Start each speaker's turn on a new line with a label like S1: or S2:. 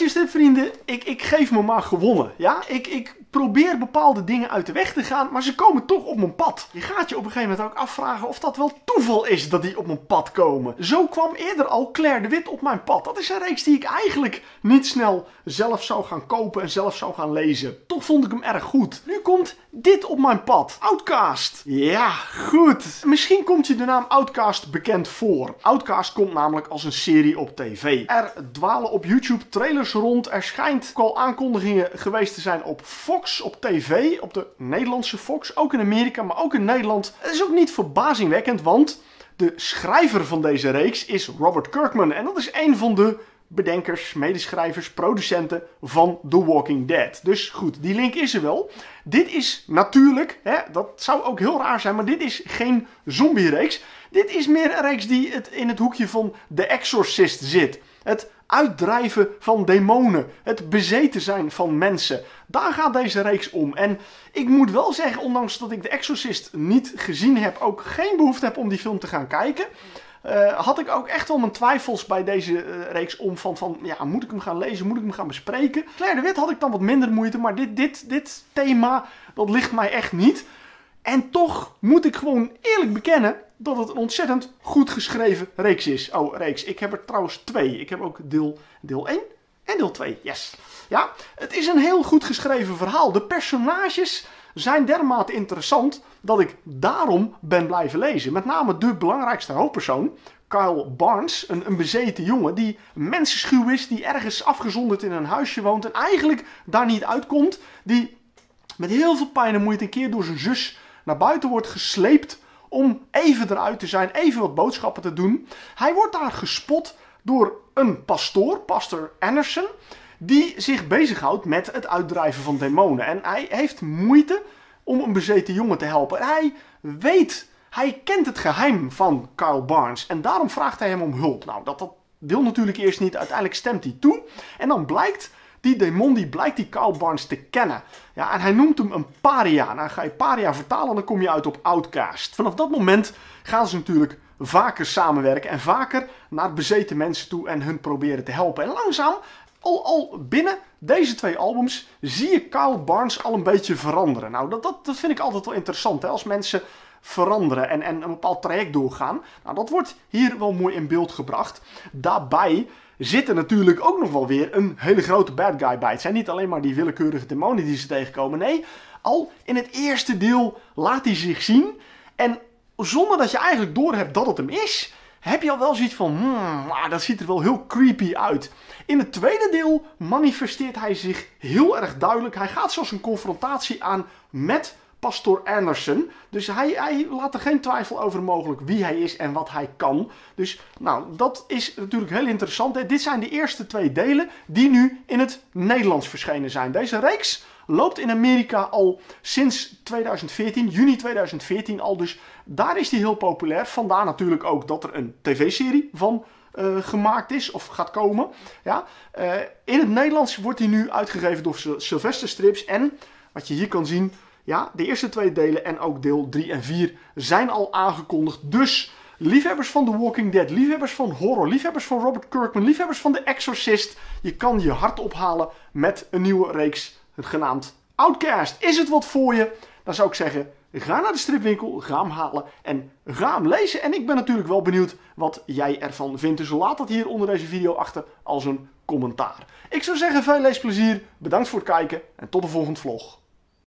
S1: je, stripvrienden, ik, ik geef me maar gewonnen. Ja? Ik, ik probeer bepaalde dingen uit de weg te gaan, maar ze komen toch op mijn pad. Je gaat je op een gegeven moment ook afvragen of dat wel toeval is dat die op mijn pad komen. Zo kwam eerder al Claire de Wit op mijn pad. Dat is een reeks die ik eigenlijk niet snel zelf zou gaan kopen en zelf zou gaan lezen. Toch vond ik hem erg goed. Nu komt dit op mijn pad. Outcast. Ja, goed. Misschien komt je de naam Outcast bekend voor. Outcast komt namelijk als een serie op tv. Er dwalen op YouTube trailers rond. Er schijnt ook al aankondigingen geweest te zijn op Fox, op tv, op de Nederlandse Fox. Ook in Amerika, maar ook in Nederland. Het is ook niet verbazingwekkend, want de schrijver van deze reeks is Robert Kirkman. En dat is een van de bedenkers, medeschrijvers, producenten van The Walking Dead. Dus goed, die link is er wel. Dit is natuurlijk, hè, dat zou ook heel raar zijn, maar dit is geen zombie-reeks. Dit is meer een reeks die het in het hoekje van The Exorcist zit. Het uitdrijven van demonen, het bezeten zijn van mensen. Daar gaat deze reeks om. En ik moet wel zeggen, ondanks dat ik The Exorcist niet gezien heb, ook geen behoefte heb om die film te gaan kijken. Uh, had ik ook echt wel mijn twijfels bij deze uh, reeks om van, van, ja, moet ik hem gaan lezen, moet ik hem gaan bespreken? Claire de Wit had ik dan wat minder moeite, maar dit, dit, dit thema, dat ligt mij echt niet. En toch moet ik gewoon eerlijk bekennen dat het een ontzettend goed geschreven reeks is. Oh, reeks. Ik heb er trouwens twee. Ik heb ook deel, deel 1 en deel 2. Yes. Ja, het is een heel goed geschreven verhaal. De personages zijn dermate interessant dat ik daarom ben blijven lezen. Met name de belangrijkste hoofdpersoon, Kyle Barnes, een, een bezeten jongen die mensenschuw is, die ergens afgezonderd in een huisje woont en eigenlijk daar niet uitkomt. Die met heel veel pijn en moeite een keer door zijn zus naar buiten wordt gesleept om even eruit te zijn, even wat boodschappen te doen. Hij wordt daar gespot door een pastoor, pastor Anderson, die zich bezighoudt met het uitdrijven van demonen. En hij heeft moeite om een bezeten jongen te helpen. En hij weet, hij kent het geheim van Carl Barnes en daarom vraagt hij hem om hulp. Nou, dat, dat wil natuurlijk eerst niet, uiteindelijk stemt hij toe. En dan blijkt die demon die blijkt die Carl Barnes te kennen. Ja, en hij noemt hem een paria. Nou, ga je paria vertalen, dan kom je uit op outcast. Vanaf dat moment gaan ze natuurlijk vaker samenwerken en vaker naar bezeten mensen toe en hun proberen te helpen. En langzaam, al, al binnen deze twee albums, zie je Carl Barnes al een beetje veranderen. Nou, dat, dat, dat vind ik altijd wel interessant, hè? als mensen veranderen en, en een bepaald traject doorgaan. Nou, dat wordt hier wel mooi in beeld gebracht. Daarbij zit er natuurlijk ook nog wel weer een hele grote bad guy bij. Het zijn niet alleen maar die willekeurige demonen die ze tegenkomen. Nee, al in het eerste deel laat hij zich zien. En zonder dat je eigenlijk doorhebt dat het hem is, heb je al wel zoiets van, hmm, dat ziet er wel heel creepy uit. In het tweede deel manifesteert hij zich heel erg duidelijk. Hij gaat zoals een confrontatie aan met Pastor Anderson. Dus hij, laat er geen twijfel over mogelijk wie hij is en wat hij kan. Dus nou, dat is natuurlijk heel interessant. Dit zijn de eerste twee delen die nu in het Nederlands verschenen zijn. Deze reeks loopt in Amerika al sinds 2014, juni 2014 al. Dus daar is hij heel populair. Vandaar natuurlijk ook dat er een tv-serie van uh, gemaakt is of gaat komen. Ja, uh, in het Nederlands wordt hij nu uitgegeven door Sylvester Strips. En wat je hier kan zien, ja, de eerste twee delen en ook deel 3 en 4 zijn al aangekondigd. Dus liefhebbers van The Walking Dead, liefhebbers van horror, liefhebbers van Robert Kirkman, liefhebbers van The Exorcist. Je kan je hart ophalen met een nieuwe reeks genaamd Outcast. Is het wat voor je? Dan zou ik zeggen, ga naar de stripwinkel, ga hem halen en ga hem lezen. En ik ben natuurlijk wel benieuwd wat jij ervan vindt. Dus laat dat hier onder deze video achter als een commentaar. Ik zou zeggen, veel leesplezier, bedankt voor het kijken en tot de volgende vlog.